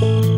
Bye.